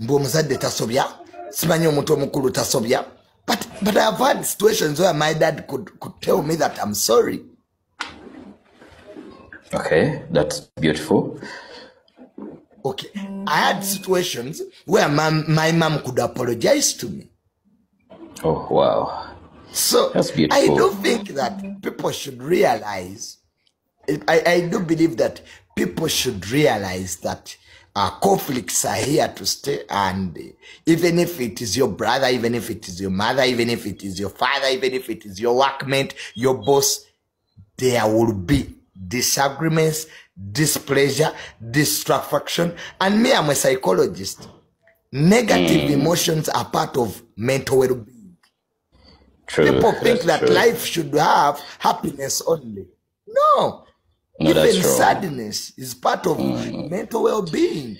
mbu omuzadde tasobya simanyi omuntu omukulu tasobya but, but i've had situations where my dad could, could tell me that i'm sorry Okay, that's beautiful. okay i had situations where my, my mom could apologize to me Oh, wow. So That's beautiful. I do think that people should realize, I, I do believe that people should realize that uh, conflicts are here to stay. And even if it is your brother, even if it is your mother, even if it is your father, even if it is your workmate, your boss, there will be disagreements, displeasure, dissatisfaction. And me, I'm a psychologist. Negative emotions are part of mental well-being. True. People think that's that true. life should have happiness only. No. No, Even true. sadness is part of mental well being.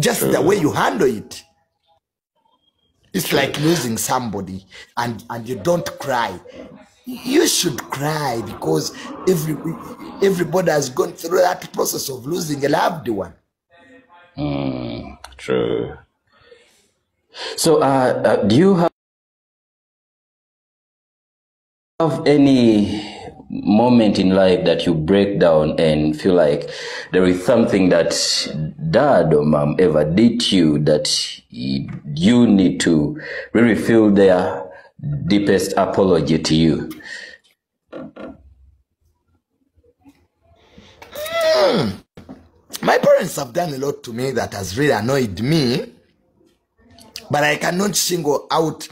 Just the way you handle it. It's like losing somebody and, and you don't cry. You should cry because every, everybody has gone through that process of losing a loved one. True. So, uh, uh, do you have have any moment in life that you break down and feel like there is something that dad or mom ever did to you that you need to really feel their deepest apology to you? Hmm. My parents have done a lot to me that has really annoyed me, but I cannot single out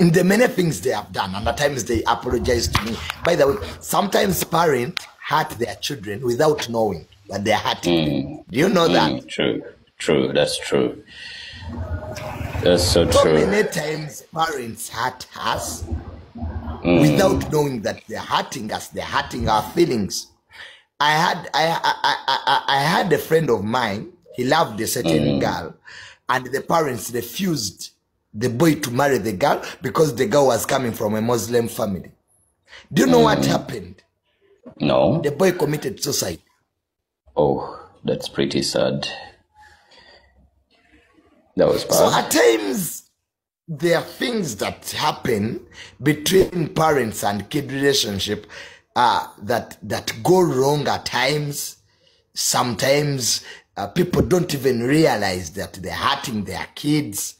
in the many things they have done, and at times they apologize to me. By the way, sometimes parents hurt their children without knowing that they're hurting them. Mm. Do you know that? Mm, true, true, that's true. That's so So true. many times parents hurt us mm. without knowing that they're hurting us, they're hurting our feelings. I had I I, I, I, I had a friend of mine, he loved a certain mm. girl, and the parents refused the boy to marry the girl because the girl was coming from a Muslim family. Do you know what happened? No? The boy committed suicide. Oh, that's pretty sad. That was bad. So at times there are things that happen between parents and kid relationship uh, that that go wrong at times. Sometimes uh, people don't even realize that they're hurting their kids.